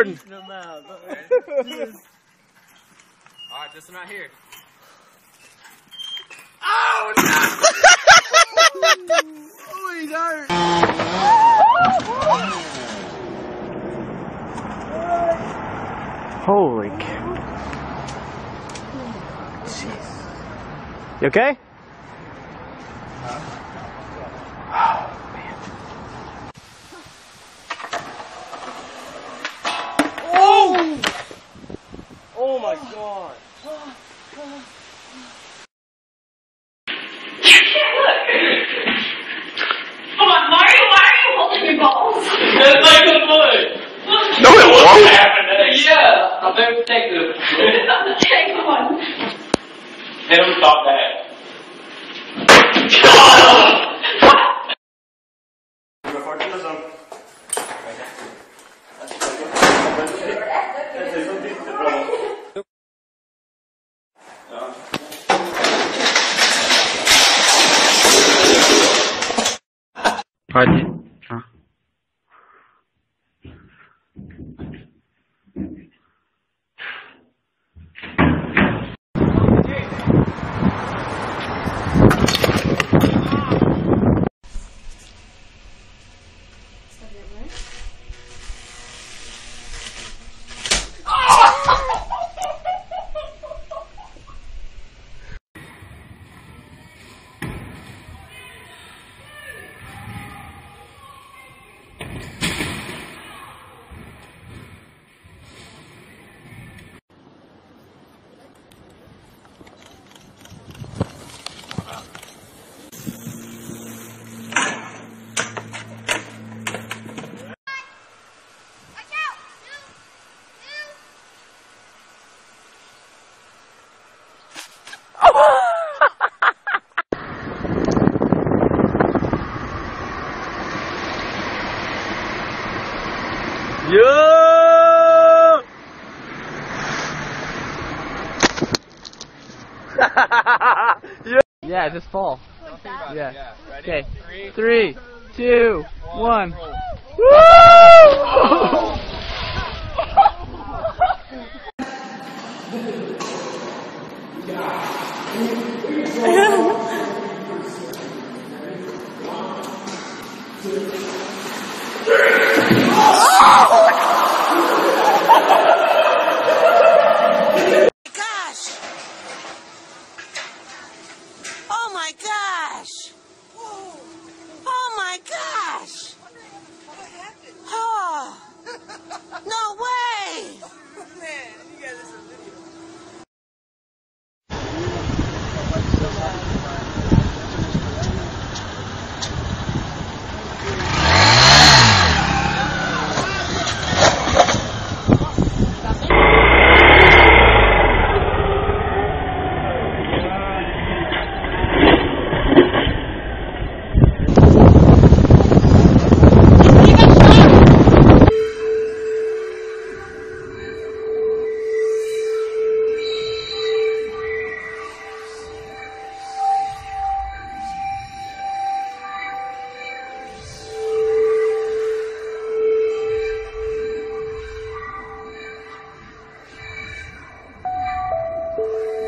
Uh, Alright, this one right here. Oh, Holy cow. Jeez. You okay? Oh, my god. Come on, Mario, why are you holding your balls? That's like the foot! No, it won't. Yeah, I'll never take this. okay, come on. They don't stop that. 开啊。yeah. yeah, just fall. Yeah. Okay. Yeah. Three, two, one. Woo! my gosh! Thank you.